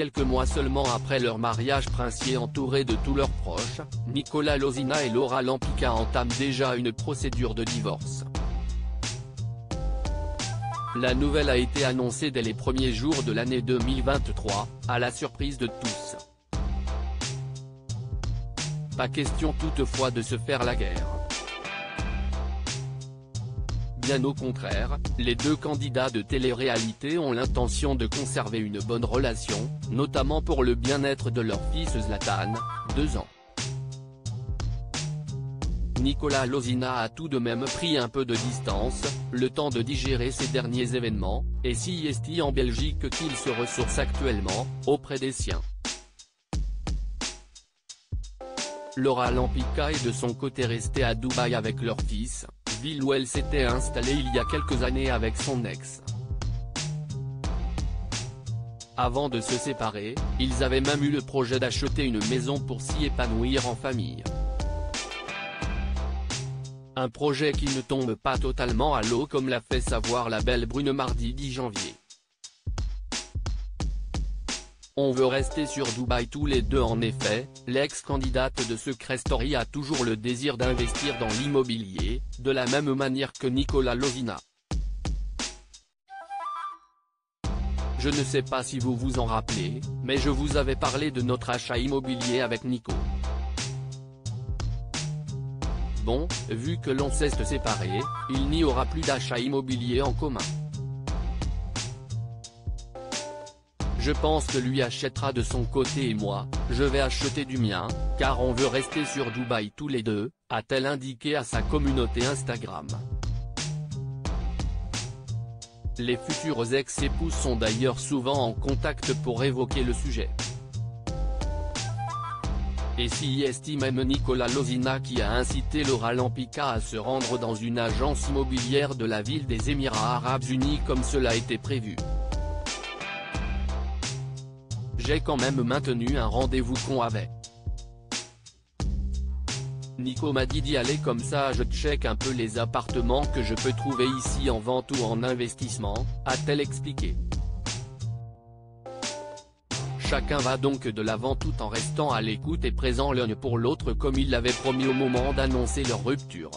Quelques mois seulement après leur mariage princier entouré de tous leurs proches, Nicolas Lozina et Laura Lampica entament déjà une procédure de divorce. La nouvelle a été annoncée dès les premiers jours de l'année 2023, à la surprise de tous. Pas question toutefois de se faire la guerre. Bien au contraire, les deux candidats de télé-réalité ont l'intention de conserver une bonne relation, notamment pour le bien-être de leur fils Zlatan, 2 ans. Nicolas Lozina a tout de même pris un peu de distance, le temps de digérer ces derniers événements, et si est en Belgique qu'il se ressource actuellement, auprès des siens. Laura Lampica est de son côté restée à Dubaï avec leur fils, ville où elle s'était installée il y a quelques années avec son ex. Avant de se séparer, ils avaient même eu le projet d'acheter une maison pour s'y épanouir en famille. Un projet qui ne tombe pas totalement à l'eau comme l'a fait savoir la belle brune mardi 10 janvier. On veut rester sur Dubaï tous les deux en effet, l'ex-candidate de Secret Story a toujours le désir d'investir dans l'immobilier, de la même manière que Nicolas Lovina. Je ne sais pas si vous vous en rappelez, mais je vous avais parlé de notre achat immobilier avec Nico. Bon, vu que l'on s'est séparé, il n'y aura plus d'achat immobilier en commun. Je pense que lui achètera de son côté et moi, je vais acheter du mien, car on veut rester sur Dubaï tous les deux, a-t-elle indiqué à sa communauté Instagram. Les futurs ex-épouses sont d'ailleurs souvent en contact pour évoquer le sujet. Et si estime même Nicolas Lozina qui a incité Laura Lampica à se rendre dans une agence immobilière de la ville des Émirats Arabes Unis comme cela était prévu. Quand même maintenu un rendez-vous con avec. Nico m'a dit d'y aller comme ça je check un peu les appartements que je peux trouver ici en vente ou en investissement, a-t-elle expliqué. Chacun va donc de l'avant tout en restant à l'écoute et présent l'un pour l'autre comme il l'avait promis au moment d'annoncer leur rupture.